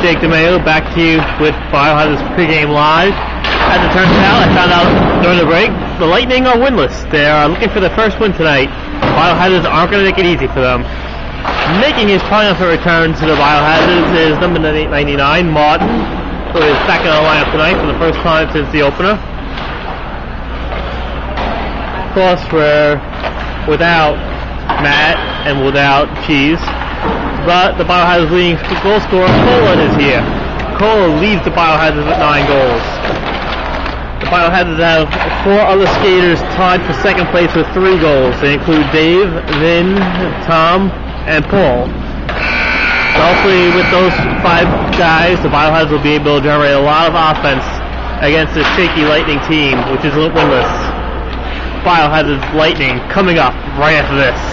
Jake Dimeo back to you with Biohazard's pregame live. As it turns out, I found out during the break, the Lightning are winless. They are looking for the first win tonight. Biohazards aren't going to make it easy for them. Making his triumphant return to the Biohazards is number 99, Martin, who is back in the lineup tonight for the first time since the opener. Of course, we're without Matt and without Cheese but the Biohazards leading goal scorer Colin is here. Colin leads the Biohazards with nine goals. The Biohazards have four other skaters tied for second place with three goals. They include Dave, Vin, Tom, and Paul. Hopefully with those five guys, the Biohazards will be able to generate a lot of offense against this shaky Lightning team, which is winless. Biohazards Lightning coming up right after this.